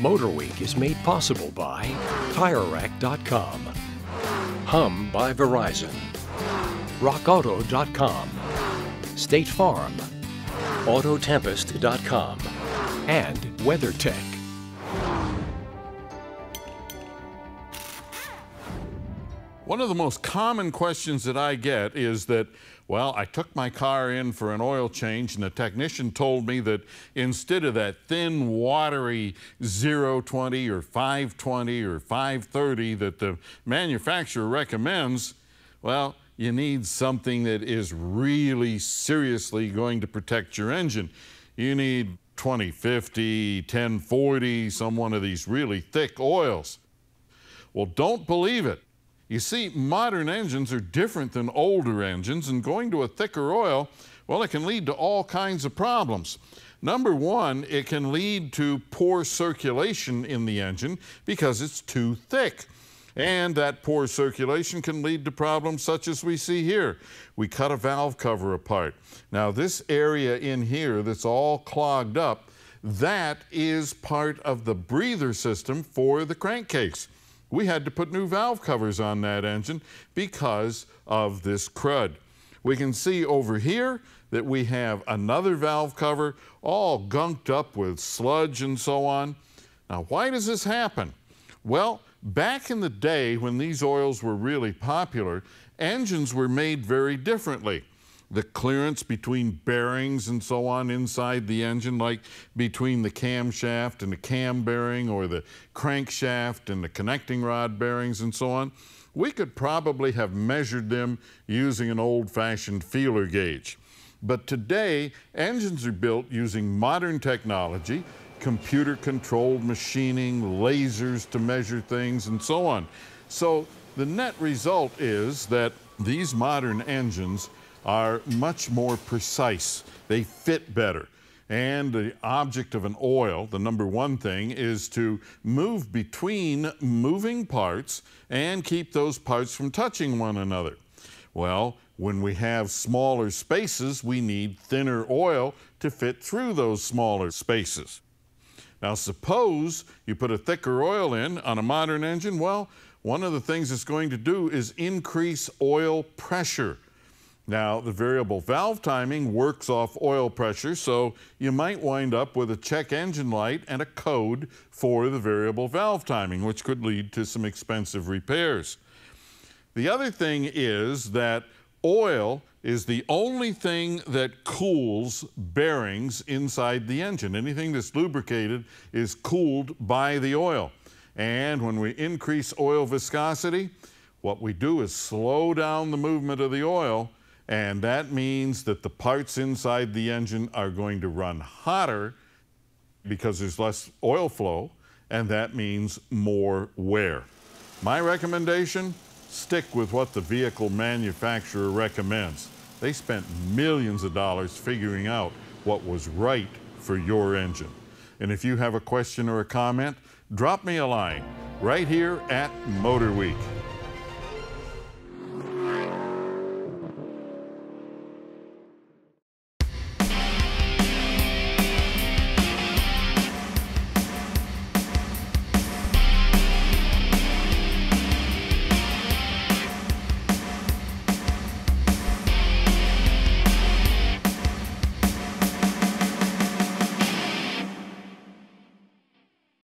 Motor Week is made possible by TireRack.com, Hum by Verizon, RockAuto.com, State Farm, Autotempest.com, and WeatherTech. One of the most common questions that I get is that, well, I took my car in for an oil change and the technician told me that instead of that thin, watery 020 or 520 or 530 that the manufacturer recommends, well, you need something that is really seriously going to protect your engine. You need 2050, 1040, some one of these really thick oils. Well, don't believe it. You see, modern engines are different than older engines, and going to a thicker oil, well, it can lead to all kinds of problems. Number one, it can lead to poor circulation in the engine because it's too thick. And that poor circulation can lead to problems such as we see here. We cut a valve cover apart. Now, this area in here that's all clogged up, that is part of the breather system for the crankcase we had to put new valve covers on that engine because of this crud. We can see over here that we have another valve cover all gunked up with sludge and so on. Now, why does this happen? Well, back in the day when these oils were really popular, engines were made very differently the clearance between bearings and so on inside the engine, like between the camshaft and the cam bearing or the crankshaft and the connecting rod bearings and so on, we could probably have measured them using an old-fashioned feeler gauge. But today, engines are built using modern technology, computer-controlled machining, lasers to measure things, and so on. So the net result is that these modern engines are much more precise. They fit better. And the object of an oil, the number one thing, is to move between moving parts and keep those parts from touching one another. Well, when we have smaller spaces, we need thinner oil to fit through those smaller spaces. Now, suppose you put a thicker oil in on a modern engine. Well, one of the things it's going to do is increase oil pressure. Now, the variable valve timing works off oil pressure, so you might wind up with a check engine light and a code for the variable valve timing, which could lead to some expensive repairs. The other thing is that oil is the only thing that cools bearings inside the engine. Anything that's lubricated is cooled by the oil. And when we increase oil viscosity, what we do is slow down the movement of the oil and that means that the parts inside the engine are going to run hotter because there's less oil flow, and that means more wear. My recommendation, stick with what the vehicle manufacturer recommends. They spent millions of dollars figuring out what was right for your engine. And if you have a question or a comment, drop me a line right here at Motor Week.